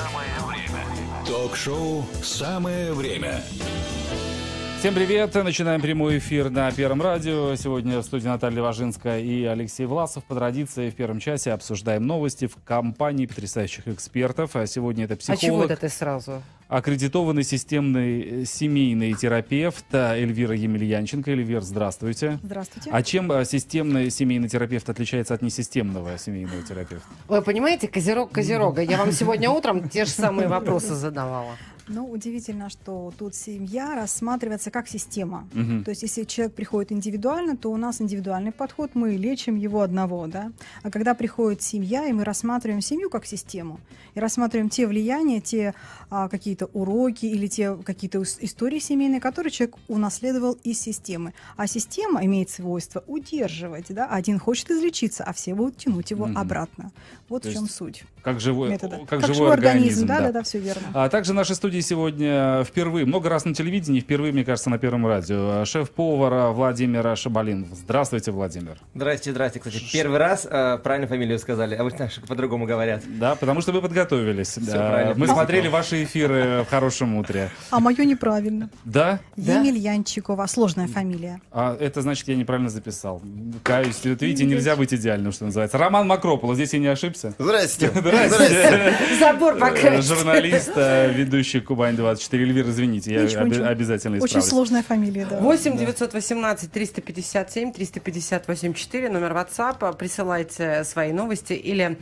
Самое время. Ток-шоу «Самое время». Всем привет! Начинаем прямой эфир на Первом радио. Сегодня в студии Наталья Важинская и Алексей Власов. По традиции в первом часе обсуждаем новости в компании потрясающих экспертов. А сегодня это А чего психолог, это ты сразу? Аккредитованный системный э, семейный терапевт э, Эльвира Емельянченко. Эльвир, здравствуйте. Здравствуйте. А чем э, системный семейный терапевт отличается от несистемного семейного терапевта? Вы понимаете, козерог козерога. Я вам сегодня утром те же самые вопросы задавала. Ну, удивительно, что тут семья рассматривается как система. Мгм. То есть, если человек приходит индивидуально, то у нас индивидуальный подход, мы лечим его одного, да. А когда приходит семья, и мы рассматриваем семью как систему, и рассматриваем те влияния, те а, какие-то уроки или те какие-то истории семейные, которые человек унаследовал из системы. А система имеет свойство удерживать, да. Один хочет излечиться, а все будут тянуть его Мгм. обратно. Вот То в чем есть суть Как живой, метода. как живой организм. да, да. да, да, все верно. А также в нашей студии сегодня впервые, много раз на телевидении, впервые, мне кажется, на Первом радио, шеф-повар Владимир Шабалин. Здравствуйте, Владимир. Здрасте, здрасте. Кстати, первый раз э, правильно фамилию сказали, а вы знаешь, по-другому говорят. Да, потому что вы подготовились. Да. Мы смотрели ваши эфиры в хорошем утре. А мое неправильно. Да? Емельянчикова, сложная фамилия. А это значит, я неправильно записал. Каюсь. Вот видите, нельзя быть идеальным, что называется. Роман Макрополов, здесь я не ошибся. Здрасте. Здравствуйте. Забор пока. Журналист, э, ведущий Кубань-24. Эльвира, извините, я Ничего, оби- ничего. обязательно Очень исправлюсь. сложная фамилия, да. 8 918 357 358 4, номер WhatsApp. Присылайте свои новости или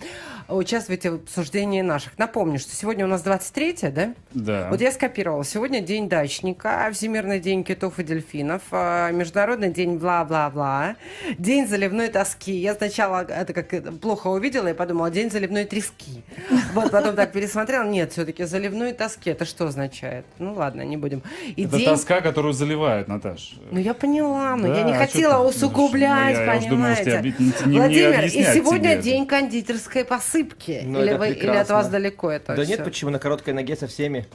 участвуйте в обсуждении наших. Напомню, что сегодня у нас 23 да? Да. Вот я скопировала. Сегодня день дачника, Всемирный день китов и дельфинов, э, Международный день бла-бла-бла, День заливной тоски. Я сначала это как плохо увидела и подумала, день заливной трески. Вот потом так пересмотрела. Нет, все-таки заливной тоски. Это что означает? Ну ладно, не будем. И Это день... тоска, которую заливают, Наташ. Ну я поняла, но Да, я не а хотела усугублять, Ну, я- я уж думал, что понимаете. тебе объяснить- не- не Владимир, и объяснять сегодня тебе это. день кондитерской посыпки. Ну, или, это вы- или от. Вас далеко это да всё? нет, почему на короткой ноге со всеми?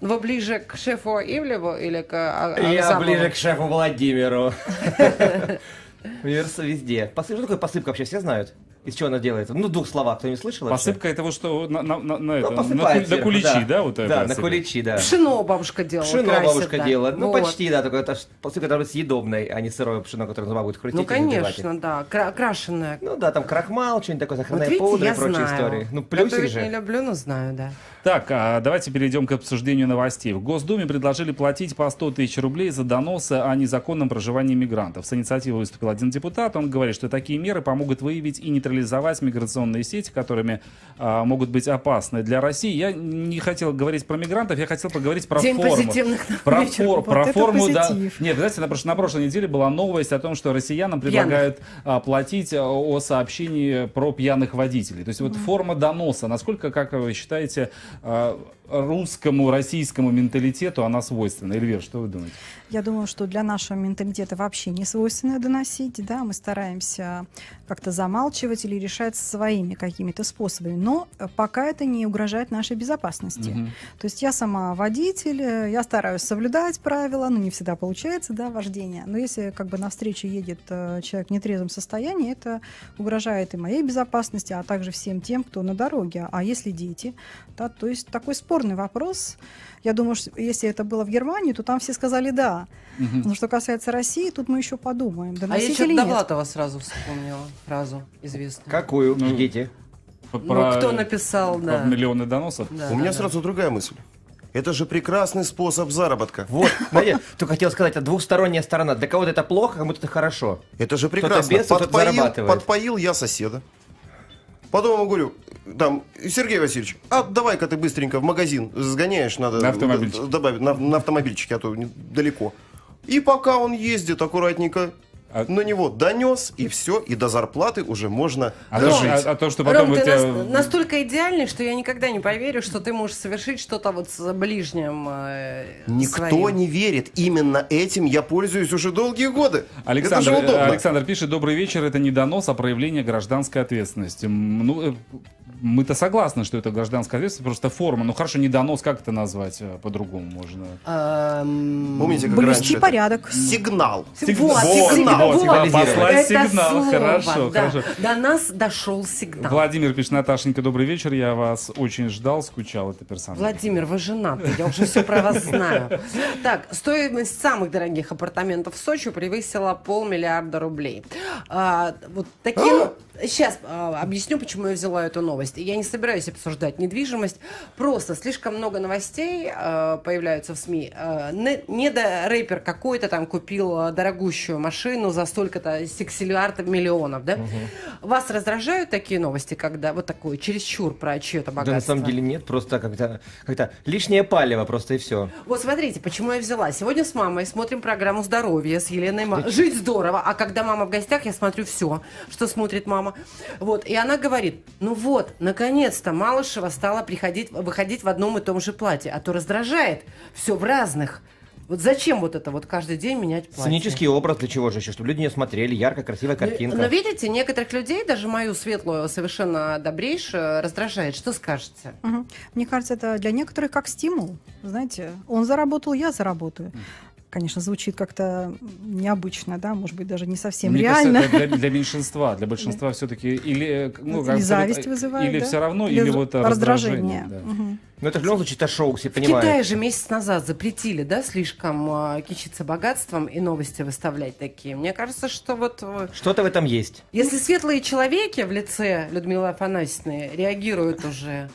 Вы ближе к шефу Ивлеву или к а- Я ближе к шефу Владимиру. Верс везде. Посып- Что такое посыпка вообще? Все знают? Из чего она делается? Ну, в двух словах. Кто не слышал вообще? Посыпка это вот что на, на, на, на Ну, это, на, посыпают ку- на куличи, да, вот это Да, на куличи, да. Пшено бабушка делала. Пшено красит, бабушка да. делает. Ну, Вот. почти, да, только это посыпка должна быть съедобной, а не сырое пшено, которое зуба будет хрустеть Ну, конечно, да. Кра- крашеная. Ну да, там крахмал, что-нибудь такое, Вот сахарная видите, пудра и я прочие знаю. истории. Ну, плюсик Готовить не же. люблю, но знаю, да. Так, а давайте перейдем к обсуждению новостей. В Госдуме предложили платить по 100 тысяч рублей за доносы о незаконном проживании мигрантов. С инициативой выступил один депутат. Он говорит, что такие меры помогут выявить и нейтрализовать миграционные сети, которыми а, могут быть опасны для России. Я не хотел говорить про мигрантов, я хотел поговорить про День форму. позитивных Про, фор- про это форму, да. позитив. Нет, знаете, на, прош- на прошлой неделе была новость о том, что россиянам предлагают а, платить а, о сообщении про пьяных водителей. То есть вот форма доноса, насколько, как вы считаете, а, русскому, российскому менталитету она свойственна? Эльвир, что вы думаете? Я думаю, что для нашего менталитета вообще не свойственно доносить, да, мы стараемся как-то замалчивать или решать своими какими-то способами, но э, пока это не угрожает нашей безопасности. Мгм. То есть я сама водитель, э, я стараюсь соблюдать правила, ну не всегда получается, да, вождение, но если как бы навстречу едет э, человек в нетрезвом состоянии, это угрожает и моей безопасности, а также всем тем, кто на дороге. А если дети, да, то есть такой спорный вопрос. Я думаю, что если это было в Германии, то там все сказали да. Мгм. Но что касается России, тут мы еще подумаем, А я нет. Довлатова сразу вспомнила фразу известную. Какую? Ну, Ждите. П- Ну, кто написал, про да. миллионы доносов? Да, У меня да, да. сразу другая мысль. Это же прекрасный способ заработка. Вот, только хотел сказать, это двухсторонняя сторона. Для кого-то это плохо, кому-то это хорошо. Это же прекрасно. подпоил, подпоил я соседа. Потом ему говорю, там, Сергей Васильевич, а давай-ка ты быстренько в магазин сгоняешь, надо На добавить на, на автомобильчике, а то далеко. И пока он ездит аккуратненько, А- на него донес, и все, и до зарплаты уже можно А то, дожить. а- а то, что потом Ром, у ты тебя- нас- настолько идеальный, что я никогда не поверю, что ты можешь совершить что-то вот с ближним э, Никто своим. не верит. Именно этим я пользуюсь уже долгие годы. Александр, Это же удобно. Александр пишет, добрый вечер, это не донос, а проявление гражданской ответственности. Ну, э, Мы-то согласны, что это гражданская ответственность, просто форма. Ну хорошо, не донос, как это назвать э, по-другому можно? Эм, Помните, как Блюсти раньше порядок. Сигнал. Сигнал, вот. послать сигнал, хорошо, хорошо. До нас дошел сигнал. Владимир пишет, Наташенька, добрый вечер, я вас очень ждал, скучал, это персонаж. Владимир, вы женаты, я уже все про вас знаю. Так, стоимость самых дорогих апартаментов в Сочи превысила полмиллиарда рублей. А, вот такие... Сейчас объясню, почему я взяла эту новость. Я не собираюсь обсуждать недвижимость. Просто слишком много новостей а, появляются в СМИ. А, не, не да рэпер какой-то там купил а, дорогущую машину за столько-то сексиллиардов миллионов, да? Вас раздражают такие новости, когда вот такое чересчур про чье-то Да богатство? на самом деле нет, просто как-то как лишнее палево просто и все. Вот смотрите, почему я взяла. Сегодня с мамой смотрим программу «Здоровье» с Еленой Ма- Жить здорово. А когда мама в гостях, я смотрю все, что смотрит мама. Вот. И она говорит, ну вот, наконец-то Малышева стала приходить, выходить в одном и том же платье. А то раздражает все в разных. Вот зачем вот это вот каждый день менять платье? Сценический образ для чего же еще? Чтобы люди не смотрели, яркая, красивая картинка. Но видите, некоторых людей, даже мою светлую, совершенно добрейшую, раздражает. Что скажете? Мгм. Мне кажется, это для некоторых как стимул. Знаете, он заработал, я заработаю. Конечно, звучит как-то необычно, да, может быть, даже не совсем Мне реально. кажется, это для, для меньшинства, для большинства все-таки или, э, ну, Или как зависть сказать, вызывает, или да? все равно, Или или вот э, раздражение. раздражение. да. Мгм. Но это в любом случае это шоу, все В Китае понимают. же месяц назад запретили, да, слишком э, кичиться богатством и новости выставлять такие. Мне кажется, что вот э, Что-то в этом есть. если светлые человеки в лице Людмилы Афанасьевны реагируют уже,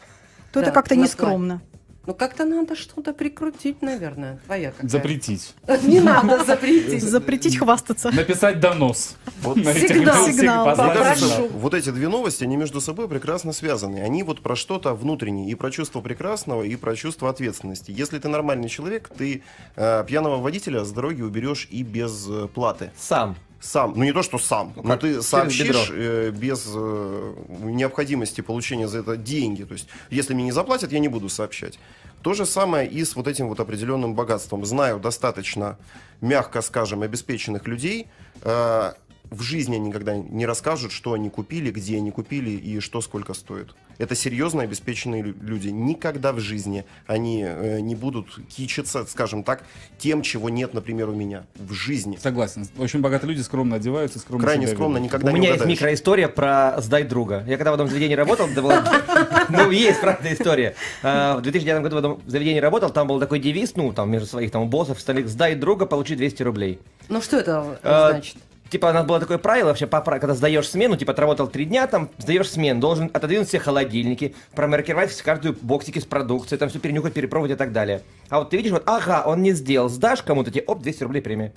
То Да, это как-то нескромно. Ну как-то надо что-то прикрутить, наверное. Твоя какая? Запретить. Не надо запретить. Запретить хвастаться. Написать донос. Вот На Сигнал. Сигнал. сигнал. вот эти две новости, они между собой прекрасно связаны. Они вот про что-то внутреннее. И про чувство прекрасного, и про чувство ответственности. Если ты нормальный человек, ты э, пьяного водителя с дороги уберешь и без э, платы. Сам. Сам. Ну не то, что сам, но как? ты сообщишь э, без э, необходимости получения за это деньги. То есть, если мне не заплатят, я не буду сообщать. То же самое и с вот этим вот определенным богатством. Знаю достаточно, мягко скажем, обеспеченных людей. э, в жизни они никогда не расскажут, что они купили, где они купили и что сколько стоит. Это серьезно обеспеченные лю- люди. Никогда в жизни они э, не будут кичиться, скажем так, тем, чего нет, например, у меня. В жизни. Согласен. Очень богатые люди скромно одеваются, скромно Крайне себя скромно, ведут. никогда У не меня есть угадаешь. микроистория про «Сдай друга». Я когда в одном заведении работал, ну, есть, правда, история. А, В 2009 году в одном заведении работал, там был такой девиз, ну, там, между своих там боссов, остальных, «Сдай друга, получи 200 рублей». Ну что это А, значит? Типа, у нас было такое правило вообще, когда сдаешь смену, типа, отработал три дня, там, сдаешь смену, должен отодвинуть все холодильники, промаркировать каждую боксики с продукцией, там все перенюхать, перепробовать и так далее. А вот ты видишь, вот, ага, он не сделал, сдашь кому-то, тебе, оп, 200 рублей премия.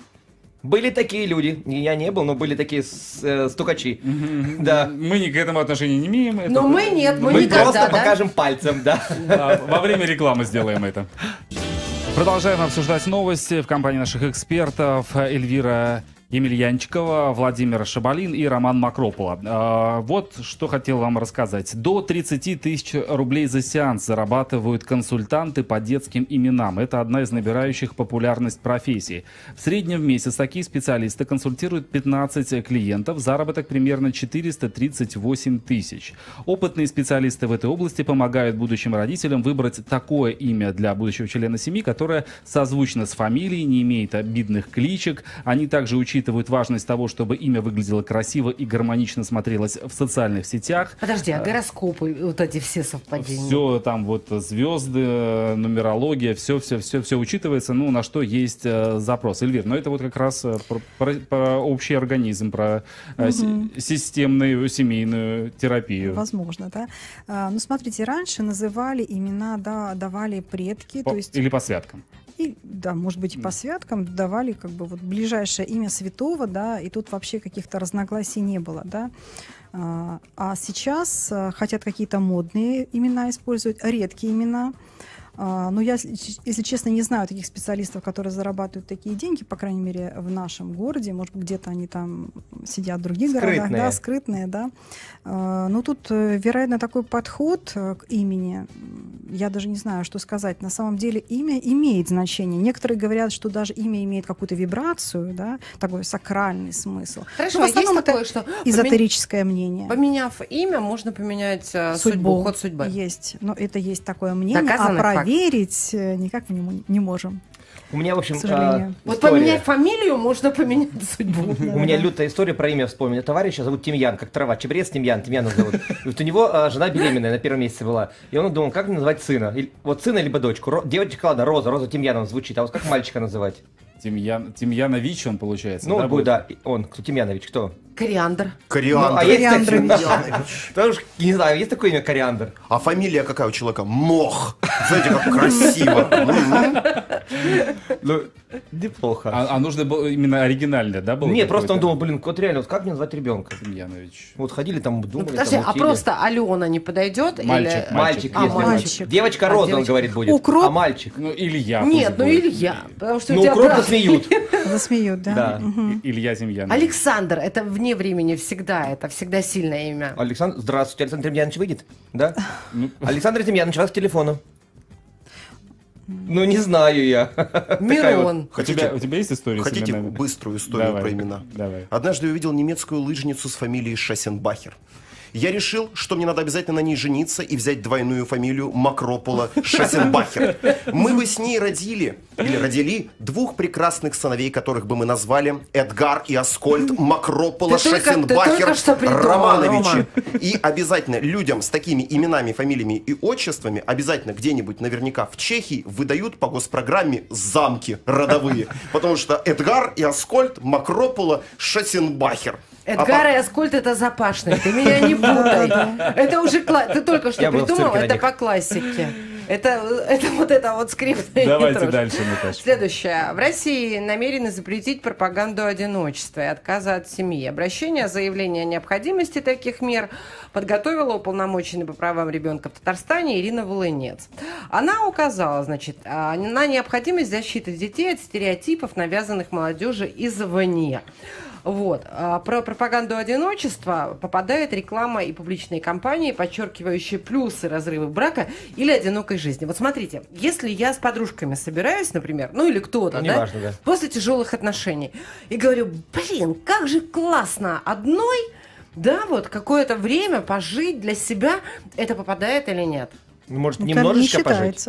Были такие люди, я не был, но были такие с- э, стукачи. Да. Мы ни к этому отношения не имеем. это- Но мы нет, мы, Мы никогда, просто да? покажем пальцем, да. Да, Во время рекламы сделаем это. Продолжаем обсуждать новости в компании наших экспертов Эльвира Емельянчикова, Владимир Шабалин и Роман Макропола. А, Вот что хотел вам рассказать. До 30 тысяч рублей за сеанс зарабатывают консультанты по детским именам. Это одна из набирающих популярность профессий. В среднем в месяц такие специалисты консультируют 15 клиентов. Заработок примерно 438 тысяч. Опытные специалисты в этой области помогают будущим родителям выбрать такое имя для будущего члена семьи, которое созвучно с фамилией, не имеет обидных кличек. Они также учитывают важность того, чтобы имя выглядело красиво и гармонично смотрелось в социальных сетях. Подожди, а гороскопы, вот эти все совпадения? Все там вот звезды, нумерология, все, все, все, все учитывается, ну, на что есть э, запрос. Эльвир, но это вот как раз э, про, про- про общий организм, про э, си- системную семейную терапию. Возможно, да. А, ну, смотрите, раньше называли имена, да, давали предки, По- то есть Или по святкам. И, да, может быть, и по святкам давали как бы вот ближайшее имя святого, да, и тут вообще каких-то разногласий не было, да. А, а сейчас а, хотят какие-то модные имена использовать, редкие имена. А, Но я, если честно, не знаю таких специалистов, которые зарабатывают такие деньги, по крайней мере, в нашем городе. Может быть, где-то они там сидят в других городах, Скрытные. да, скрытные, да. А, Но тут, э, вероятно, такой подход э, к имени, я даже не знаю, что сказать. На самом деле имя имеет значение. Некоторые говорят, что даже имя имеет какую-то вибрацию, да, такой сакральный смысл. Хорошо, Но а в основном есть это такое, что помен- эзотерическое мнение. Поменяв имя, можно поменять э, судьбу, ход судьбы. Есть, но это есть такое мнение, Доказанный а факт. проверить э, никак мы не, мо- не можем. У меня, в общем, а, Вот история. поменять фамилию, можно поменять судьбу. У меня лютая история про имя вспомнил. Товарища зовут Тимьян, как трава. Чебрец Тимьян, Тимьяна зовут. И вот у него а, жена беременная на первом месяце была. И он думал, как мне назвать сына? Или- вот сына либо дочку. Ро- девочка, ладно, Роза, Роза Тимьяном звучит. А вот как мальчика называть? Тимьян, Тимьянович он получается, Ну, да, будет, да. И Он, кто Тимьянович, кто? Кориандр. Ну, Кориандр. а есть. Потому что, не знаю, есть такое имя Кориандр? А фамилия какая у человека? Мох. Знаете, как красиво. Ну, неплохо. А, а нужно было именно оригинальное, да, было? Нет, просто он думал, блин, вот реально, вот как мне назвать ребенка? Тимьянович. Вот ходили там, Ну, думали, подожди, там, а просто Алена не подойдет? Мальчик, или... Мальчик, А, если мальчик. Девочка А, Роза, он говорит, будет. Укроп? А мальчик? Ну, Илья. Нет, ну. Илья. Потому что у Ну, укроп засмеют. Засмеют, да? Да. Илья Тимьянович. Александр, это вне времени всегда, это всегда сильное имя. Александр, здравствуйте, Александр Тимьянович выйдет? Да? Ну, Александр Тимьянович, вас к телефону. Ну, не знаю я. Такая вот. Мирон. у, тебя, у тебя есть история с Хотите именами? быструю историю Давай, про имена? давай. Однажды я увидел немецкую лыжницу с фамилией Шассенбахер. Я решил, что мне надо обязательно на ней жениться и взять двойную фамилию Макропола Шассенбахер. Мы бы с ней родили, или родили, двух прекрасных сыновей, которых бы мы назвали Эдгар и Аскольд Макропола Ты Шассенбахер только Романовичи. И обязательно людям с такими именами, фамилиями и отчествами обязательно где-нибудь наверняка в Чехии выдают по госпрограмме замки родовые. Потому что Эдгар и Аскольд Макропола Шассенбахер. А Эдгар и Аскольд это запашный, ты меня не путай. Это уже ты только что придумал, это по классике. Это, это вот это вот скрипное Давайте дальше, Наташа. Следующее. В России намерены запретить пропаганду одиночества и отказа от семьи. Обращение, заявление о необходимости таких мер подготовила уполномоченный по правам ребенка в Татарстане Ирина Волынец. Она указала, значит, а, на необходимость защиты детей от стереотипов, навязанных молодежи извне. Вот. А Про пропаганду одиночества попадает реклама и публичные кампании, подчеркивающие плюсы разрыва брака или одинокой жизни. Вот смотрите, если я с подружками собираюсь, например, ну или кто-то, Ну, да, да. после тяжелых отношений, и говорю, блин, как же классно одной, да, вот какое-то время пожить для себя, это попадает или нет? Ну, Может, Ну, немножечко не пожить?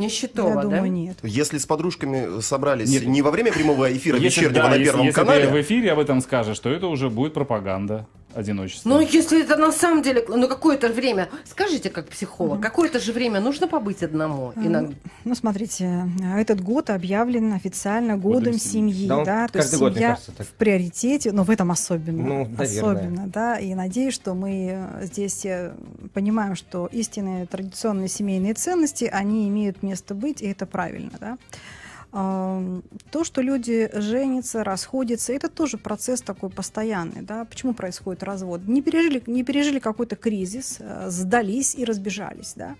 Нищетово, Я да? думаю, нет. Если с подружками собрались Нет. не во время прямого эфира Если, вечернего да, на если- Первом если канале, ты в эфире об этом скажешь, то это уже будет пропаганда одиночества. Ну, если это на самом деле, ну, какое-то время, скажите, как психолог, какое-то же время нужно побыть одному иногда. Ну, смотрите, этот год объявлен официально годом, Годом семьи. семьи, Да, да, то есть год, семья кажется, так. в приоритете, но в этом особенно, Ну, наверное. особенно, да, и надеюсь, что мы здесь э, понимаем, что истинные традиционные семейные ценности, они имеют место быть, и это правильно, да. То, что люди женятся, расходятся, это тоже процесс такой постоянный. Да? Почему происходит развод? Не пережили, не пережили какой-то кризис, э, сдались и разбежались. Да?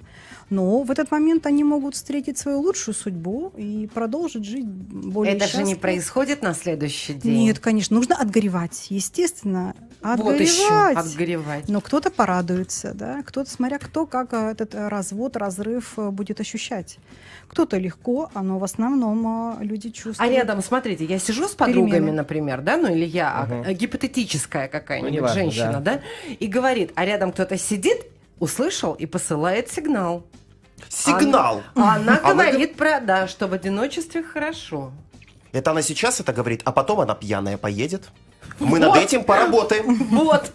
Но в этот момент они могут встретить свою лучшую судьбу и продолжить жить более Это же не счастливо. происходит на следующий день. Нет, конечно, нужно отгоревать. Естественно, вот еще отгоревать. отгоревать. Но кто-то порадуется, да, кто-то, смотря кто, как э, этот э, развод, разрыв будет ощущать. Кто-то легко, а но в основном э, люди чувствуют. А рядом, смотрите, я сижу с подругами, Перемены. например, да, ну или я, а, э, гипотетическая какая-нибудь Ну, неважно, женщина, да. и говорит, а рядом кто-то сидит, услышал и посылает сигнал. сигнал. А она А вы говорит про, да, что в одиночестве хорошо. Это она сейчас это говорит, а потом она пьяная поедет. Мы над Вот. этим поработаем. Вот,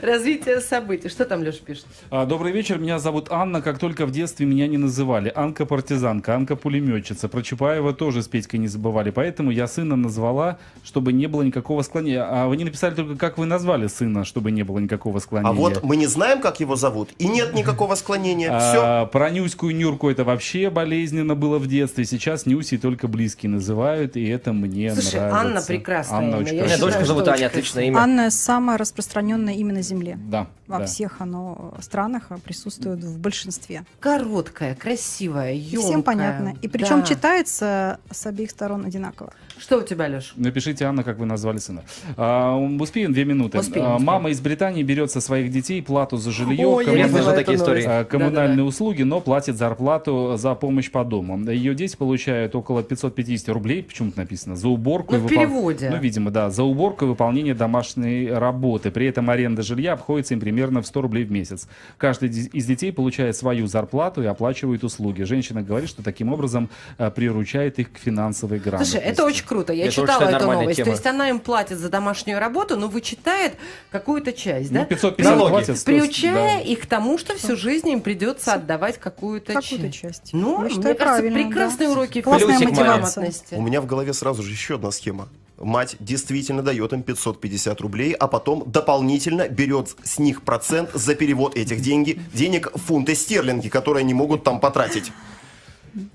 развитие событий. Что там Леша пишет? А, Добрый вечер, меня зовут Анна. Как только в детстве меня не называли. Анка партизанка, Анка пулеметчица. Про Чапаева тоже с Петькой не забывали. Поэтому я сына назвала, чтобы не было никакого склонения. А вы не написали только, как вы назвали сына, чтобы не было никакого склонения. А вот мы не знаем, как его зовут, и нет никакого склонения. Все. А, Про Нюську и Нюрку это вообще болезненно было в детстве. Сейчас Нюси только близкие называют, и это мне Слушай, нравится. Анна прекрасная Анна очень Я дочка зовут Аня, дочкой. отличное имя. Анна самое распространенное имя на Земле. Да. Во да. всех оно странах а, присутствует в большинстве. Короткая, красивая, И ёмкая. всем понятно. И причем Да. читается с обеих сторон одинаково. Что у тебя, Леш? Напишите, Анна, как вы назвали сына. А, успеем две минуты. Успеем, А, успеем. Мама из Британии берет со своих детей плату за жилье, Ой, я Я эту такие истории. а, коммунальные Да-да-да. услуги, но платит зарплату за помощь по дому. Ее дети получают около 550 рублей, почему-то написано, за уборку. Ну, и в выпол- переводе. Ну, видимо, да, за уборку и выполнение домашней работы. При этом аренда жилья обходится им примерно в 100 рублей в месяц. Каждый из детей получает свою зарплату и оплачивает услуги. Женщина говорит, что таким образом а, приручает их к финансовой грамотности. Слушай, это очень круто. Я Это читала эту новость. тема. То есть она им платит за домашнюю работу, но вычитает какую-то часть, Ну, да? 550 Налоги. платят. 100, Приучая да. их к тому, что всю жизнь им придется отдавать какую-то, Какую-то часть. часть. Ну, Я мне кажется, прекрасные да. уроки Классная мотивация. У меня в голове сразу же еще одна схема. Мать действительно дает им 550 рублей, а потом дополнительно берет с них процент за перевод этих деньги, денег в фунты стерлинги, которые они могут там потратить.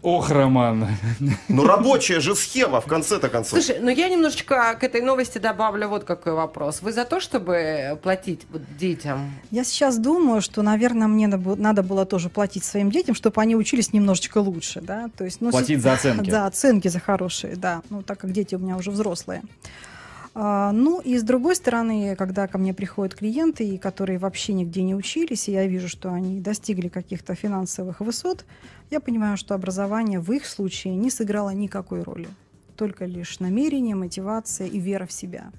Ох, Роман. Ну рабочая же схема, в конце-то концов. Слушай, ну я немножечко к этой новости добавлю вот какой вопрос. Вы за то, чтобы платить вот детям? Я сейчас думаю, что, наверное, мне надо было- тоже платить своим детям, чтобы они учились немножечко лучше, да, то есть, ну, Платить с- за оценки. Да, оценки за хорошие, да, ну, так как дети у меня уже взрослые. А, ну, и с другой стороны, когда ко мне приходят клиенты, и которые вообще нигде не учились, и я вижу, что они достигли каких-то финансовых высот, я понимаю, что образование в их случае не сыграло никакой роли. Только лишь намерение, мотивация и вера в себя.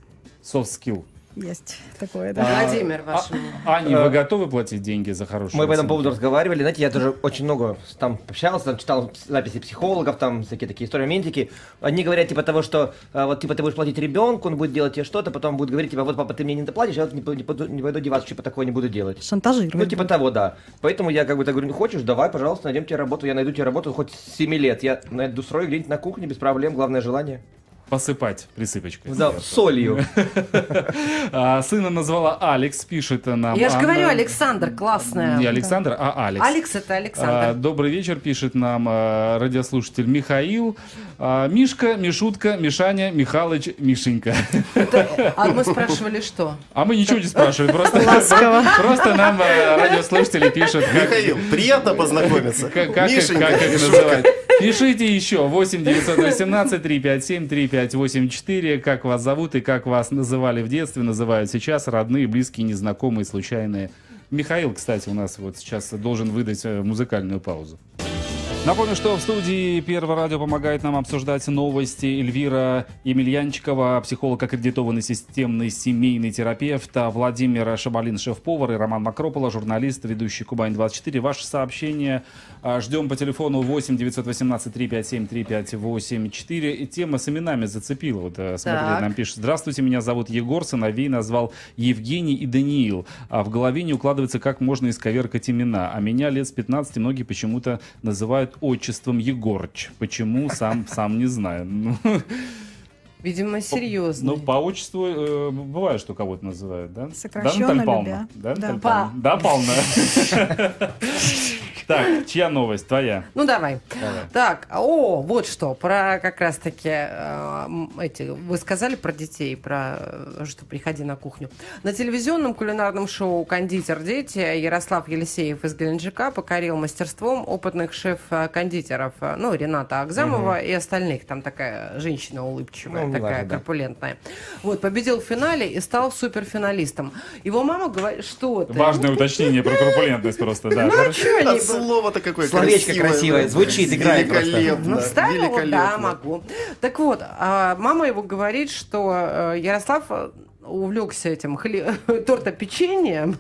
Soft skill. Есть такое, да. А, Владимир, ваше а- Э, вы готовы платить деньги за хорошую Мы по этому поводу разговаривали. Знаете, я тоже очень много там общался, там читал записи психологов, там всякие такие истории, моментики. Они говорят типа того, что а, вот типа ты будешь платить ребенку, он будет делать тебе что-то, потом будет говорить типа вот папа ты мне не доплатишь, я вот не, не, пойду- не пойду деваться, типа такое не буду делать. Шантажировать. Ну, типа того, да. Поэтому я как бы так говорю, ну хочешь, давай, пожалуйста, найдем тебе работу, я найду тебе работу хоть с 7 лет. Я найду строй где-нибудь на кухне, без проблем, главное желание. Посыпать присыпочкой. Да, солью. А, Сына назвала Алекс, пишет нам. Я же говорю, Александр, классная. Не Александр, а Алекс. Алекс это А, Александр. Добрый вечер, пишет нам а, радиослушатель Михаил. А, Мишка, Мишутка, Мишаня, Михалыч, Мишенька. А мы спрашивали, что? А мы ничего не спрашивали, просто, просто нам а, радиослушатели пишут, как, Михаил, приятно познакомиться. как, как, как их Мишутка. называть. Пишите еще 8 918 357 3584, как вас зовут и как вас называли в детстве, называют сейчас родные, близкие, незнакомые, случайные. Михаил, кстати, у нас вот сейчас должен выдать э, музыкальную паузу. Напомню, что в студии Первого радио помогает нам обсуждать новости Эльвира Емельянчикова, психолог, аккредитованный системный семейный терапевт, а Владимир Шабалин, шеф-повар, и Роман Макропола, журналист, ведущий Кубань-24. Ваши сообщения а, ждем по телефону 8 918 357 3584. И тема с именами зацепила. Вот, э, смотри, Так. нам пишет. Здравствуйте, меня зовут Егор, сыновей назвал Евгений и Даниил. А в голове не укладывается, как можно исковеркать имена. А меня лет с 15 многие почему-то называют отчеством Егорч. Почему, сам, сам не знаю. Видимо, серьезно. ну, по отчеству э, бывает, что кого-то называют, да? Сокращенно да, Наталья любя. Да, Да. Па. Да, Павловна. Так, чья новость? Твоя. Ну давай. Давай. Так, о, вот что, про как раз-таки э, эти, вы сказали про детей, про э, что приходи на кухню. На телевизионном кулинарном шоу «Кондитер дети» Ярослав Елисеев из Геленджика покорил мастерством опытных шеф-кондитеров, э, ну, Рената Акзамова и остальных. Там такая женщина улыбчивая, Ну, такая неважно, да. корпулентная. Вот, победил в финале и стал суперфиналистом. Его мама говорит, что ты? Важное уточнение про корпулентность просто, да. Ну, они А слово-то какое Словечко красивое, звучит, играет просто. Великолепно, Ну, вставила, да, могу. Так вот, а, мама его говорит, что э, Ярослав э, увлекся этим хле... тортопечением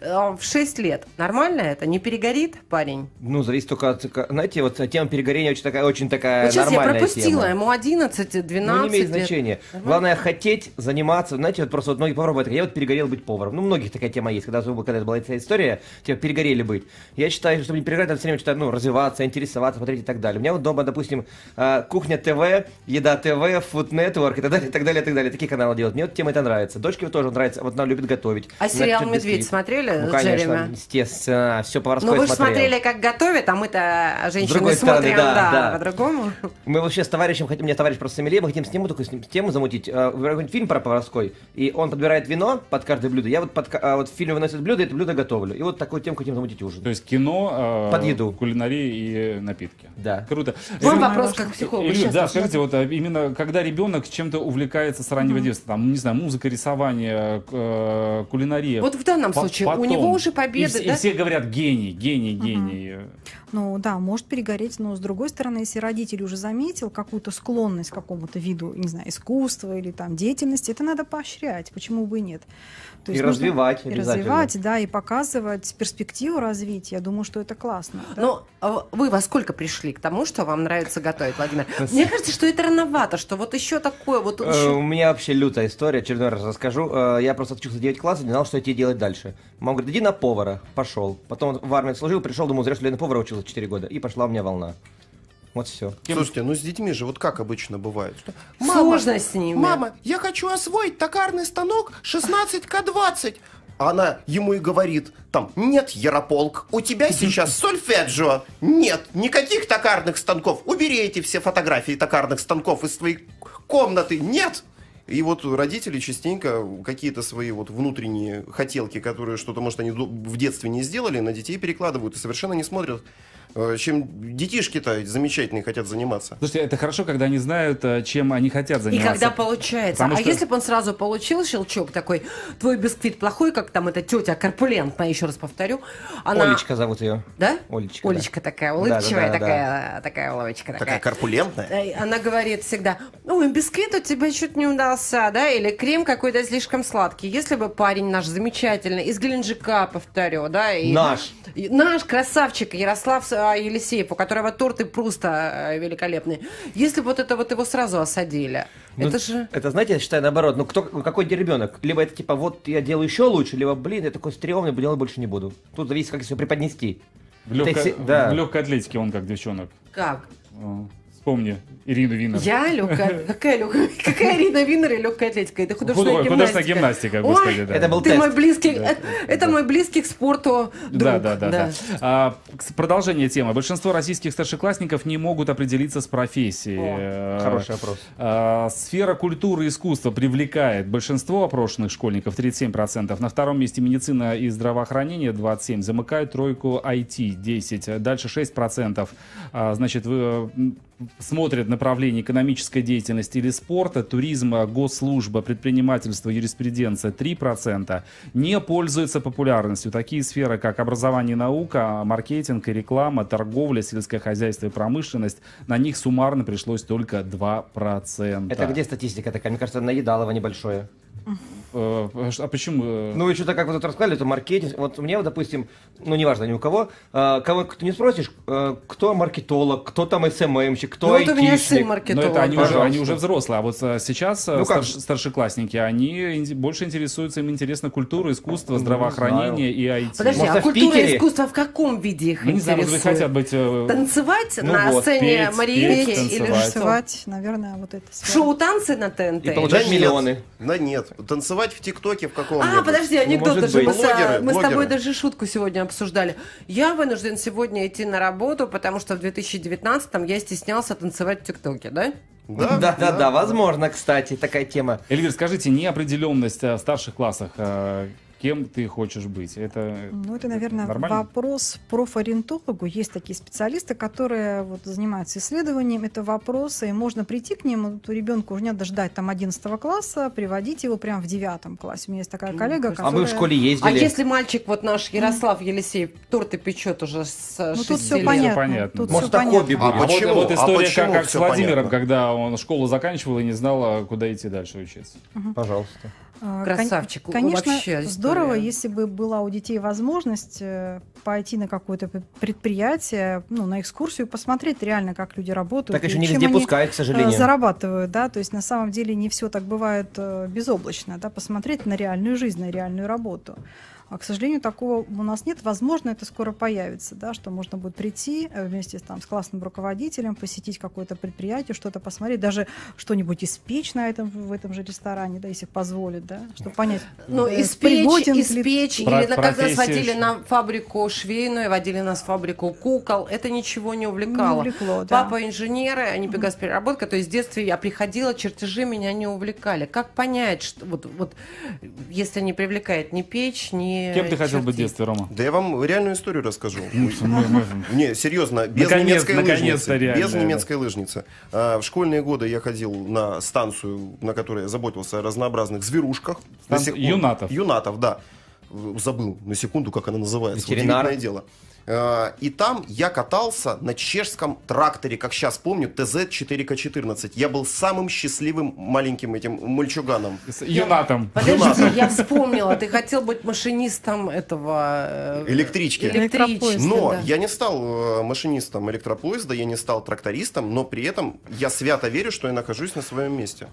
э, в 6 лет. Нормально это? Не перегорит парень? Ну, зависит только от, знаете, вот тема перегорения очень такая, очень такая Вот сейчас я нормальная пропустила, тема. ему 11, 12 Ну, не имеет лет. значения. Главное хотеть заниматься. Знаете, вот просто вот многие повары говорят, я вот перегорел быть поваром. Ну, многих такая тема есть. Когда, когда это была эта история, типа, перегорели быть. Я считаю, что чтобы не перегорать, надо все время что-то, ну, развиваться, интересоваться, смотреть и так далее. У меня вот дома, допустим, э, кухня ТВ, еда ТВ, Food Network и так далее, и так далее, и так далее. Такие каналы делают. Мне вот тема эта нравится. Нравится. Дочке тоже нравится, вот она любит готовить. А сериал «Медведь» бисквит. смотрели Ну, с конечно, естественно, все поварское Ну вы же смотрел. смотрели, как готовят, а мы-то женщины другой стороны, смотрим, да, да, да. по-другому. Мы вообще с товарищем хотим, у меня товарищ просто сомелье, мы хотим с ним такую с ним тему замутить, э, какой-нибудь фильм про поварской, и он подбирает вино под каждое блюдо, я вот, под, а вот в фильме выносит блюдо, и это блюдо готовлю. И вот такую тему хотим замутить ужин. То есть кино, э, Под еду. кулинария и напитки. Да. Круто. Вам вопрос как психолог. Да, скажите, вот а, именно когда ребенок чем-то увлекается с раннего детства, там, не знаю, музыка, рисование, э, кулинария. Вот в данном по- случае у потом. него уже И, победы, вс- и да? все говорят гений, гений, гений. Ну да, может перегореть, но с другой стороны, если родитель уже заметил какую-то склонность к какому-то виду, не знаю, искусства или там деятельности, это надо поощрять, почему бы и нет. То И нужно- развивать И обязательно. развивать, да, и показывать перспективу развития. Я думаю, что это классно. да. Ну, а вы во сколько пришли к тому, что вам нравится готовить, Владимир? Мне кажется, что это рановато, что вот еще такое, вот Э, У меня вообще лютая история, очередной раз расскажу. Э, Я просто отучился 9 классов, не знал, что идти делать дальше. Мама говорит, иди на повара. Пошел. Потом в армии служил, пришел, думаю, зря, что я на повара учился 4 года. И пошла у меня волна. Вот все. Слушайте, ну с детьми же вот как обычно бывает. что, Сложно с ними. Мама, я хочу освоить токарный станок 16К20. А Она ему и говорит, там, нет, Ярополк, у тебя сейчас сольфеджио. Нет, никаких токарных станков. Убери эти все фотографии токарных станков из твоей комнаты. Нет. И вот родители частенько какие-то свои вот внутренние хотелки, которые что-то, может, они в детстве не сделали, на детей перекладывают и совершенно не смотрят, чем детишки-то замечательные хотят заниматься. Слушайте, это хорошо, когда они знают, э, чем они хотят И заниматься. когда получается. Потому а что- если бы он сразу получил щелчок такой, твой бисквит плохой, как там эта тетя корпулентная, еще раз повторю. Она... Олечка зовут ее. Да? Олечка, да. Олечка такая, улыбчивая Да-да-да, такая, такая улыбочка Такая такая. корпулентная. Э, Она говорит всегда, ой, бисквит у тебя чуть не удался, да, или крем какой-то слишком сладкий. Если бы парень наш замечательный, из Геленджика, повторю, да. И, Наш. и наш красавчик Ярослав а, Елисеев, у которого торты просто э, великолепные. Если бы вот это вот его сразу осадили, Ну, это же... Это, знаете, я считаю наоборот. Ну, кто, какой ребенок? Либо это типа, вот я делаю еще лучше, либо, блин, я такой стрёмный, делать больше не буду. Тут зависит, как все преподнести. В, легко- си- да. в легкой атлетике он как девчонок. Как? Э, Вспомни Ирину Винер. Я легкая... Какая легкая? Какая Ирина Винер и легкая атлетика? Это художественная Худо- гимнастика. художественная гимнастика, Ой, господи, да. Это был Ты тест. мой близкий... Это, это мой близкий к спорту друг. Да, да, да. да. А, к- продолжение темы. Большинство российских старшеклассников не могут определиться с профессией. О, Э, Хороший вопрос. а, Сфера культуры и искусства привлекает большинство опрошенных школьников, 37%. На втором месте медицина и здравоохранение, 27%. Замыкают тройку IT, 10%. Дальше 6%. А, Значит, вы, э, смотрят направление экономической деятельности или спорта, туризма, госслужба, предпринимательство, юриспруденция 3%. Не пользуются популярностью. Такие сферы, как образование и наука, маркетинг и реклама, торговля, сельское хозяйство и промышленность, на них суммарно пришлось только 2%. Это где статистика такая? Мне кажется, наедалово небольшое. Э, А почему? э, Ну, и что-то как вы тут рассказали, это маркетинг. Вот у меня, вот, допустим, ну, неважно ни у кого, э, кого ты не спросишь, кто маркетолог, кто там СММщик, кто Ну, вот у меня сын Но маркетолог. это они уже, они уже взрослые. А вот сейчас Ну как? старш- старшеклассники, они больше интересуются, им интересна культура, искусство, здравоохранение и IT. Подожди, Может, а культура и искусство в каком виде их Ну, не знаю, может быть, хотят быть... Танцевать Ну на вот, сцене петь, Мариинки петь, или танцевать. что? Наверное, вот это. Шоу танцы на ТНТ? И получать миллионы. Да нет. Танцевать в ТикТоке в каком-нибудь. А, подожди, анекдот может даже. Мы, с- Блогеры, мы с тобой блогеры. даже шутку сегодня обсуждали. Я вынужден сегодня идти на работу, потому что в 2019-м я стеснялся танцевать в ТикТоке, да? Да, Да, да, да, возможно, кстати, такая тема. Эльвир, скажите, неопределенность э, в старших классах, э, кем ты хочешь быть? Это Ну, это, наверное, нормально? вопрос профориентологу. Есть такие специалисты, которые вот, занимаются исследованием. Это вопросы, и можно прийти к ним. Вот у ребенка уже не надо ждать там 11 класса, приводить его прямо в 9 классе. У меня есть такая коллега, А которая... мы в школе ездили. А если мальчик, вот наш Ярослав Елисеев, торты печет уже с Ну, тут все лет? понятно. понятно. Тут Может, всё это хобби понятно. А А вот- почему? вот, А история, почему как, как с Владимиром, понятно? когда он школу заканчивал и не знал, а, куда идти дальше учиться. Пожалуйста. А, Красавчик, кон- Конечно, вообще история. здорово, если бы была у детей возможность э, пойти на какое-то предприятие, ну, на экскурсию, посмотреть реально, как люди работают. Так еще не везде пускают, к э, сожалению. зарабатывают, да, то есть на самом деле не все так бывает э, безоблачно, да, посмотреть на реальную жизнь, на реальную работу. А, к сожалению, такого у нас нет. Возможно, это скоро появится, да, что можно будет прийти э, вместе там, с классным руководителем, посетить какое-то предприятие, что-то посмотреть, даже что-нибудь испечь на этом, в этом же ресторане, да, если позволит, да, чтобы понять, Ну, э, испечь, пригоден ли- испечь. Про- Или на- когда нас водили на фабрику швейную, водили нас в фабрику кукол, это ничего не увлекало. Не увлекло, да. Папа инженеры, они пегаспереработка, то есть в детстве я приходила, чертежи меня не увлекали. Как понять, что вот, вот если не привлекает ни печь, ни Кем ты хотел быть в детстве, Рома? Да я вам реальную историю расскажу. Мы- Не, серьезно, без немецкой наконец-то лыжницы. Без немецкой лыжницы. А, в школьные годы я ходил на станцию, на которой я заботился о разнообразных зверушках. Юнатов. Юнатов, да. Забыл на секунду, как она называется. Ветеринар. Удивительное дело. А, И там я катался на чешском тракторе, как сейчас помню, ТЗ-4К14. Я был самым счастливым маленьким этим мальчуганом. С Юнатом. Подождите, я вспомнила, ты хотел быть машинистом этого... э, Электрички. Электрички, Но да. я не стал э, машинистом электропоезда, я не стал трактористом, но при этом я свято верю, что я нахожусь на своем месте.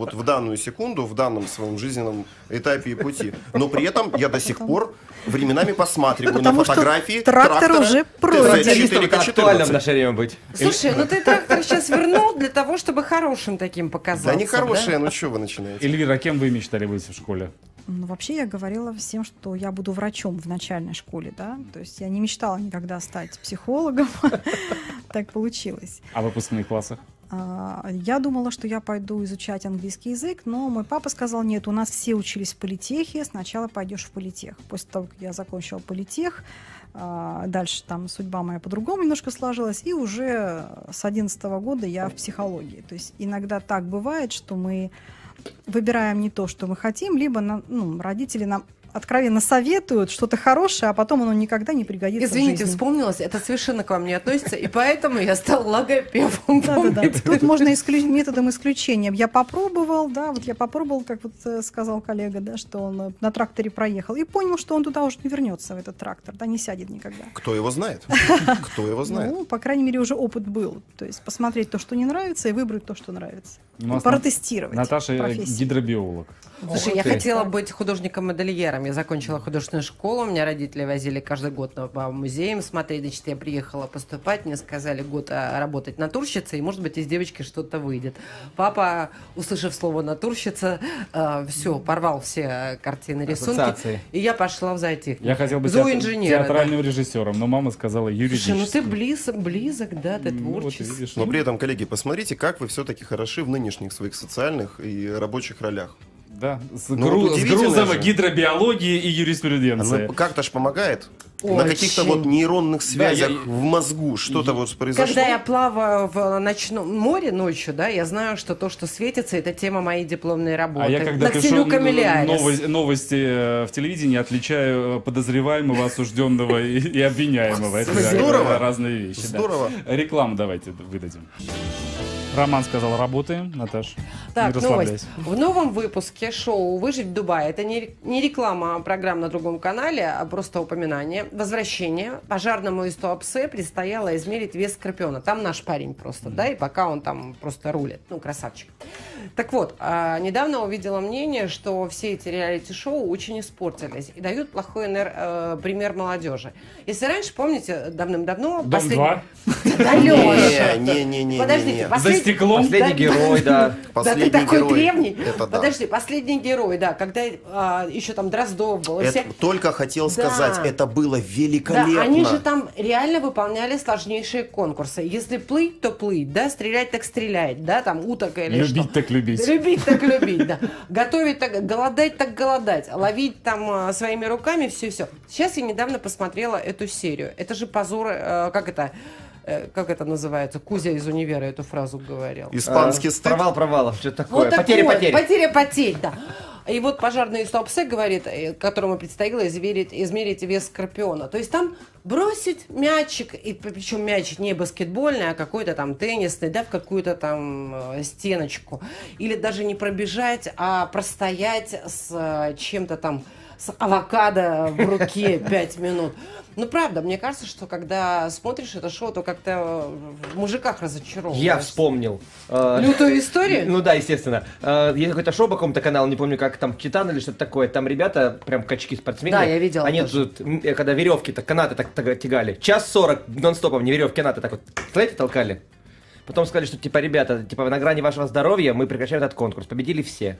Вот в данную секунду, в данном своем жизненном этапе и пути. Но при этом я до сих пор временами посматриваю Потому на что фотографии трактор трактора уже пройден. Актуально в ТЗ-4К14. наше время быть. Слушай, ну ты трактор сейчас вернул для того, чтобы хорошим таким показаться. Да не хорошие, ну что вы начинаете? Эльвира, а кем вы мечтали быть в школе? Ну, вообще я говорила всем, что я буду врачом в начальной школе, да, то есть я не мечтала никогда стать психологом, так получилось. А в выпускных классах? Я думала, что я пойду изучать английский язык, но мой папа сказал, нет, у нас все учились в политехе, сначала пойдешь в политех. После того, как я закончила политех, а, дальше там судьба моя по-другому немножко сложилась, и уже с 11 года я в психологии. То есть иногда так бывает, что мы выбираем не то, что мы хотим, либо ну, родители нам откровенно советуют что-то хорошее, а потом оно никогда не пригодится в Извините, жизни. вспомнилось, это совершенно к вам не относится, и поэтому я стал логопедом. Да-да-да. Тут можно исклю- методом исключения. Я попробовал, да, вот я попробовал, как вот э, сказал коллега, да, что он э, на тракторе проехал, и понял, что он туда уже не вернется, в этот трактор, да, не сядет никогда. Кто его знает? Кто его знает? Ну, по крайней мере, уже опыт был. То есть посмотреть то, что не нравится, и выбрать то, что нравится. У нас Протестировать. Наташа э, профессию. гидробиолог. Слушай, Ух я ты. хотела быть художником-модельером. Я закончила художественную школу, меня родители возили каждый год на- по музеям смотреть. Значит, я приехала поступать, мне сказали год а, работать натурщицей, и, может быть, из девочки что-то выйдет. Папа, услышав слово натурщица, все, порвал все э, картины, рисунки. Ассоциации. И я пошла в зоотехнику. Я хотел быть театр- Зооинженера, да. театральным режиссером, но мама сказала Слушай, юридическим. ну ты близок, близок, да, ты Ну, вот творческий. видишь. Но при этом, коллеги, посмотрите, как вы все-таки хороши в нынешних своих социальных и рабочих ролях. Да, с, Ну, гру- вот с грузом же. гидробиологии и юриспруденции. Оно как-то ж помогает. Очень. На каких-то вот нейронных связях я- в мозгу что-то вот произошло. Когда я плаваю в ночном море ночью, да, я знаю, что то, что светится, это тема моей дипломной работы. А я когда пишу миллиарис. новость- новости э, в телевидении, отличаю э, подозреваемого, осужденного и, и обвиняемого. Это Здорово. разные вещи. да. Здорово. Рекламу давайте выдадим. Роман сказал, работаем, Наташ. Так, не новость. В новом выпуске шоу «Выжить в Дубае» это не, не реклама а программ на другом канале, а просто упоминание. Возвращение. Пожарному из Туапсе предстояло измерить вес Скорпиона. Там наш парень просто, да, и пока он там просто рулит. Ну, красавчик. Так вот, а, недавно увидела мнение, что все эти реалити-шоу очень испортились и дают плохой энер- э, пример молодежи. Если раньше, помните, давным-давно... Дом послед- 2. Да, Лёша! Не, не, не, Подождите, не, не. За послед- стеклом. Последний Да, герой, да. да Последний ты такой герой. древний. Это да. Подожди, последний герой, да, когда а, еще там Дроздов был. Это все- только хотел Да. сказать, это было Да, великолепно. они же там реально выполняли сложнейшие конкурсы. Если плыть, то плыть, да, стрелять так стрелять, да, там уток или Любить что. так любить. Любить так любить, да. Готовить так, голодать так голодать, ловить там а, своими руками, все-все. Сейчас я недавно посмотрела эту серию. Это же позор, э, как это, э, как это называется? Кузя из универа эту фразу говорил. Испанский А, стыд. Провал провалов, что такое. Вот Потеря такое, потерь. Потеря потерь, да. И вот пожарный Стопсе говорит, э, которому предстояло измерить, измерить вес скорпиона. То есть там бросить мячик, и причем мячик не баскетбольный, а какой-то там теннисный, да, в какую-то там стеночку. Или даже не пробежать, а простоять с чем-то там с авокадо в руке 5 минут. Ну, правда, мне кажется, что когда смотришь это шоу, то как-то в мужиках разочаровываешься. Я вспомнил. Э, Лютую историю? Ну да, естественно. Э, Есть какой-то шоу по какому-то каналу, не помню, как там Титан или что-то такое. Там ребята, прям качки спортсмены. Да, я видела Они тут, э, когда веревки, так канаты так тягали. Час сорок нон-стопом, не веревки, канаты так вот, знаете, толкали. Потом сказали, что типа, ребята, типа на грани вашего здоровья мы прекращаем этот конкурс. Победили все.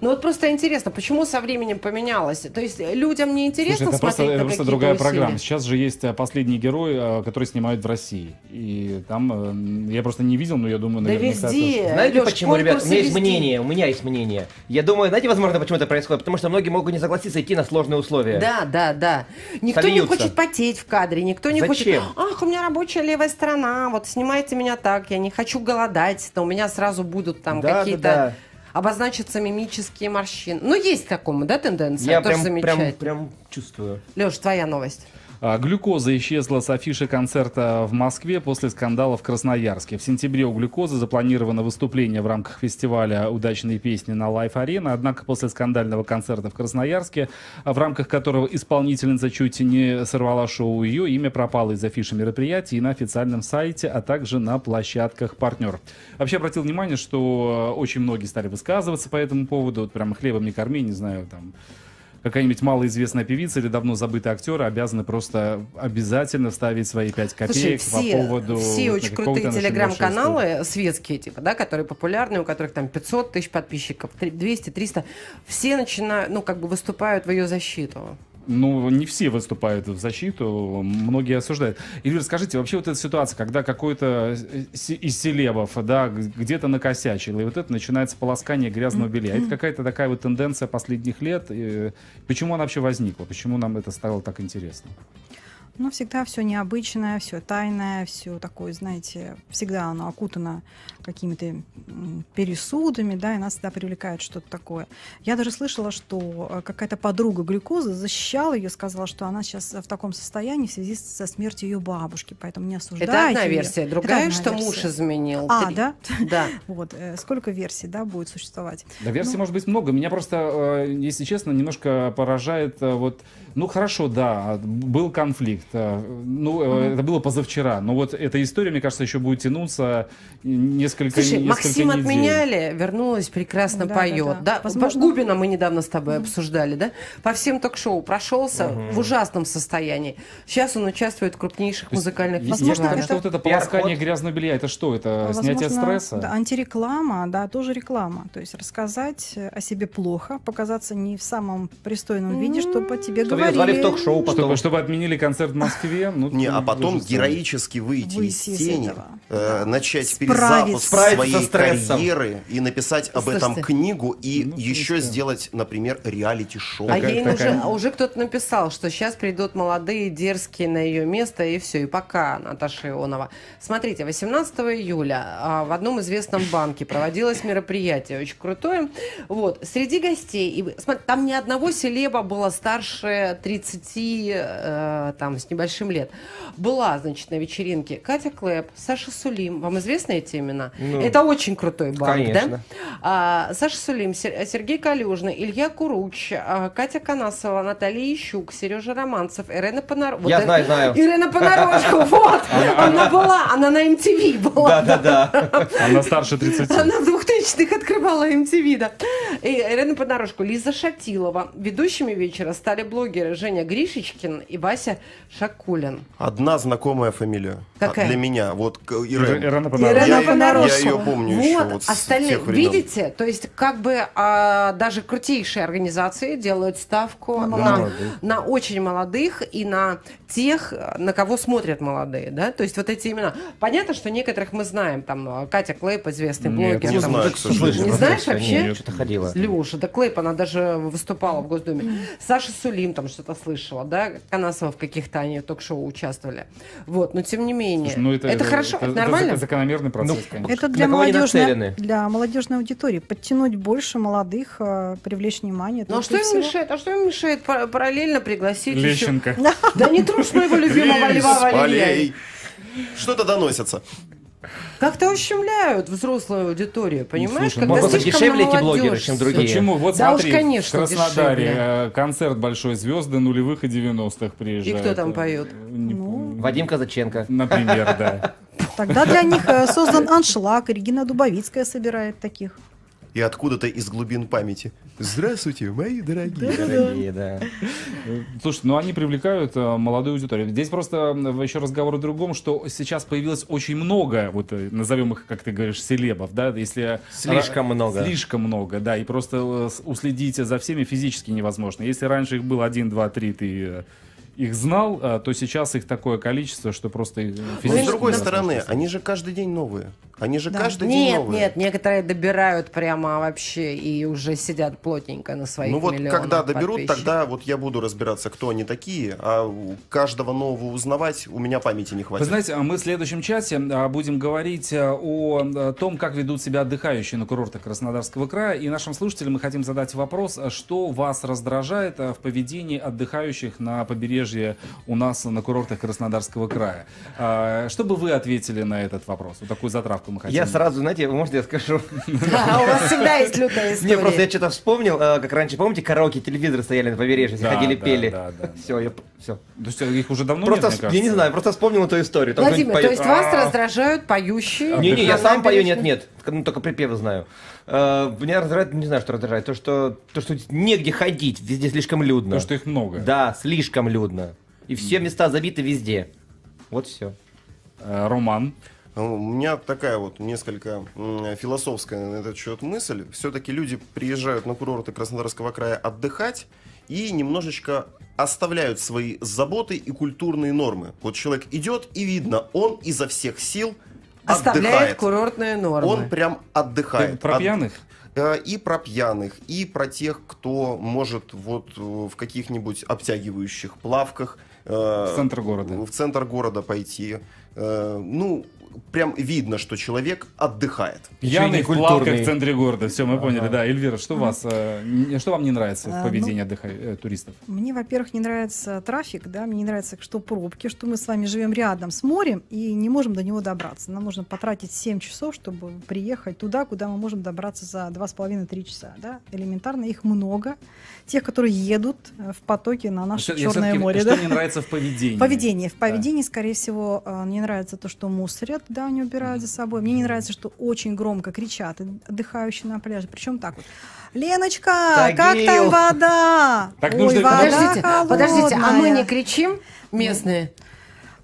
Ну вот просто интересно, почему со временем поменялось? То есть людям не интересно Слушай, это просто, смотреть это на просто какие-то другая усилия? программа. Сейчас же есть э, последний герой, э, который снимают в России. И там э, я просто не видел, но я думаю, Да наверняка везде. Знаете Лёш, почему, ребят? У меня есть везде. мнение, у меня есть мнение. Я думаю, знаете, возможно, почему это происходит? Потому что многие могут не согласиться идти на сложные условия. Да, да, да. Никто Сольются. не хочет потеть в кадре, никто не Зачем? хочет. Ах, у меня рабочая левая сторона, вот снимайте меня так, я не хочу голодать, то у меня сразу будут там Да, какие-то да, да. Обозначатся мимические морщины. Ну, есть такому, да, тенденция? Я Тоже прям, замечательно. прям, прям чувствую. Леш, твоя новость. А, Глюкоза исчезла с афиши концерта в Москве после скандала в Красноярске. В сентябре у Глюкозы запланировано выступление в рамках фестиваля «Удачные песни» на Live Арена. Однако после скандального концерта в Красноярске, а, в рамках которого исполнительница чуть не сорвала шоу, ее имя пропало из афиши мероприятий и на официальном сайте, а также на площадках партнеров. Вообще обратил внимание, что э, очень многие стали высказываться по этому поводу. Вот прямо хлебом не корми, не знаю, там какая-нибудь малоизвестная певица или давно забытые актеры обязаны просто обязательно вставить свои пять Слушай, копеек все, по поводу все очень крутые телеграм-каналы, светские типа, да, которые популярны, у которых там 500 тысяч подписчиков, 200, 300, все начинают, ну, как бы выступают в ее защиту. Ну, не все выступают в защиту, многие осуждают. Илья, скажите, вообще вот эта ситуация, когда какой-то из селебов, да, где-то накосячил, и вот это начинается полоскание грязного белья. Это какая-то такая вот тенденция последних лет. и Почему она вообще возникла? Почему нам это стало так интересно? Ну, всегда все необычное, все тайное, все такое, знаете, всегда оно окутано какими-то пересудами, да, и нас всегда привлекает что-то такое. Я даже слышала, что э, какая-то подруга глюкозы защищала ее, сказала, что она сейчас в таком состоянии в связи со смертью ее бабушки, поэтому не осуждайте Это одна версия. Это Другая, одна что версия. муж изменил. А, Три. да? Да. Вот, э, сколько версий, да, будет существовать? Да, версий может быть много. Меня просто, э, если честно, немножко поражает э, вот, ну хорошо, да, был конфликт, э, ну э, это было позавчера, но вот эта история, мне кажется, еще будет тянуться несколько, Слушай, несколько Максим недель. отменяли, вернулась, прекрасно Да, поет. да, Да, да. Возможно- Губина мы недавно с тобой обсуждали, да? По всем ток-шоу прошелся в ужасном состоянии. Сейчас он участвует в крупнейших музыкальных Я- Возможно, я- фестивалях. что это вот это полоскание грязного белья, это что? Это снятие Возможно, стресса? Да, антиреклама, да, тоже реклама. То есть рассказать о себе плохо, показаться не в самом пристойном виде, чтобы о тебе Чтобы говорили. звали в ток-шоу потом. Чтобы, чтобы отменили концерт в Москве? Ну, Не, а потом героически выйти, Выйти из тени, э, начать перезапуск своей карьеры и написать об этом Слушайте. книгу и Ну, еще сделать, например, реалити-шоу. А ей уже, уже кто-то написал, что сейчас придут молодые, дерзкие на ее место, и все. И пока, Наташа Ионова. Смотрите, 18 июля а, в одном известном банке проводилось мероприятие, очень крутое. Вот, среди гостей, и, смотри, там ни одного селеба было старше 30, э, там, с небольшим лет. Была, значит, на вечеринке Катя Клэп, Саша Сулим. Вам известны эти имена? Ну, Это очень крутой банк, конечно. да? А, Саша Сулим, Сер- Сергей Калюжный, Илья Куруч, а, Катя Канасова, Наталья Ищук, Сережа Романцев, Ирена Понарошку. Я знаю, знаю. Ирена Понарошку, вот. Она была, она на MTV была. Да-да-да. Она старше 30. Она в 2000-х открывала MTV, да. И Ирена Понарошку, Лиза Шатилова. Ведущими вечера стали блогеры Женя Гришечкин и Вася Шакулин. Одна знакомая фамилия. Какая? А, Для меня. Вот Ирен. Ирена Понарошку. Я, я ее помню еще Вот, вот с остальные, видите, то есть как бы а, даже крутейшие организации делают ставку на, молодых. на очень молодых и на тех, на кого смотрят молодые, да, то есть вот эти имена. Понятно, что некоторых мы знаем, там а, Катя Клейп, известный Нет, блогер. не там, знаю, к сожалению. Не знаешь вообще? Нет, что-то ходила. Люша, да Клейп, она даже выступала в Госдуме. Саша Сулим там что-то слышала, да, Канасова в каких-то они ток-шоу участвовали. Вот, но тем не менее. Слушай, ну это, хорошо, это, нормально? зак- закономерный процесс, Ну, конечно. Это для молодежной, для молодежной аудитории. Подтянуть больше молодых, э, привлечь внимание. Ну а что им всего. мешает? А что им мешает пар- параллельно пригласить еще... Лещенко. Да не трожь моего любимого Льва полей. Что-то доносится. Как-то ущемляют взрослую аудиторию, понимаешь? слушай, Когда могут дешевле эти блогеры, молодежь. чем другие. Почему? Вот Да уж, смотри, конечно, в Краснодаре дешевле. э, концерт большой звезды нулевых и 90-х приезжает. И кто там поет? Не Ну. Вадим Казаченко. Например, да. Тогда для них э, создан аншлаг, Регина Дубовицкая собирает таких. И откуда-то из глубин памяти. Здравствуйте, мои дорогие. Дорогие, да. Слушай, ну они привлекают э, молодую аудиторию. Здесь просто э, еще разговор о другом, что сейчас появилось очень много, вот э, назовем их, как ты говоришь, селебов, да, если... Слишком много. Слишком много, да, и просто э, уследить за всеми физически невозможно. Если раньше их было один, два, три, ты их знал, то сейчас их такое количество, что просто их, э, Но физически с другой невозможно стороны, они же каждый день новые. Они же Да. каждый день Нет, новые. нет, некоторые добирают прямо вообще и уже сидят плотненько на своих Ну вот когда доберут, тогда вот я буду разбираться, кто они такие, а у каждого нового узнавать у меня памяти не Вы хватит. знаете, а мы в следующем чате а, будем говорить а, о том, как ведут себя отдыхающие на курортах Краснодарского края. И нашим слушателям мы хотим задать вопрос, что вас раздражает в поведении отдыхающих на побережье у нас на курортах Краснодарского края. Что бы вы ответили на этот вопрос? Вот такую затравку мы хотим. Я сразу, знаете, может, я скажу? Да, у вас всегда есть лютая история. Не, просто я что-то вспомнил, э, как раньше, помните, караоке, телевизоры стояли на побережье, Да, ходили, да, пели. да, да, Все, я, все. То есть их уже давно Просто, нет, я не знаю, просто вспомнил эту историю. Там Владимир, то есть вас «А-а-а». раздражают поющие? Не-не, я сам пою, набережной? нет, нет. Ну, только припевы знаю. Э, Меня раздражает, не знаю, что раздражает. То, что, то, что негде ходить, везде слишком людно. То, что их много. Да, слишком людно. И все места забиты везде. Вот все. Э, Роман. У меня такая вот несколько философская на этот счет мысль. Все-таки люди приезжают на курорты Краснодарского края отдыхать и немножечко оставляют свои заботы и культурные нормы. Вот человек идет и видно, он изо всех сил Оставляет отдыхает. курортные нормы. Он прям отдыхает. Ты про От- пьяных? Э, И про пьяных, и про тех, кто может вот э, в каких-нибудь обтягивающих плавках э, В центр города. в центр города пойти. Э, Ну, прям видно, что человек отдыхает. Пьяный в плавках в центре города. Все, мы поняли. Да, Эльвира, что вас, э, не- что вам не нравится в поведении отдыха э, туристов? Мне, во-первых, не нравится трафик, да, мне не нравится, что пробки, что мы с вами живем рядом с морем и не можем до него добраться. Нам нужно потратить 7 часов, чтобы приехать туда, куда мы можем добраться за 2,5-3 часа. Да? Элементарно их много. Тех, которые едут э, в потоке на наше Что- Черное море. Что да? не нравится в поведении? Поведение. В поведении, скорее всего, э, мне нравится то, что мусорят, да, не убирают за собой. Мне не нравится, что очень громко кричат отдыхающие на пляже. Причем так вот. Леночка, как Тагил!» там вода? Так Ой, нужно- вода Подождите, подождите, а мы холодная». не кричим местные?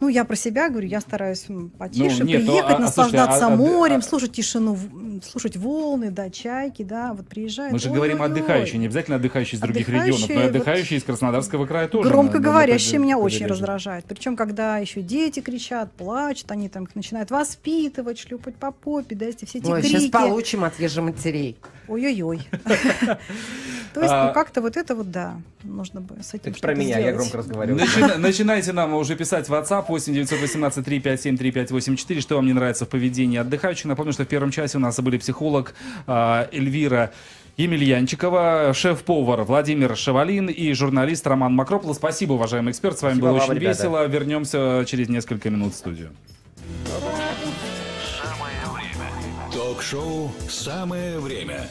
Ну, я про себя говорю, я стараюсь потише Ну, нет, ну, приехать, а- а, наслаждаться слушайте, а- а- морем, а- слушать тишину, слушать волны, да, чайки, да, вот приезжают. Мы же говорим ой-ой-ой. отдыхающие, не обязательно отдыхающие из других регионов, но Отдыхающие, вот из Краснодарского края тоже. Громко на- на- на говорящие побе- меня очень побережье. раздражает. Причем, когда еще дети кричат, плачут, они там их начинают воспитывать, шлепать по попе, да, эти все эти Ой, сейчас крики. получим от ежематерей. Ой-ой-ой. То есть, А- ну, как-то вот это вот, да, нужно бы с этим Это про меня, я громко разговариваю. Начина- Начинайте нам уже писать в WhatsApp 8 918 357 3584, что вам не нравится в поведении отдыхающих. Напомню, что в первом часе у нас были психолог а, Эльвира Емельянчикова, шеф-повар Владимир Шевалин и журналист Роман Макропол. Спасибо, уважаемый эксперт. С вами Спасибо было вам, очень ребята. весело. Вернемся через несколько минут в студию. Ток-шоу «Самое время».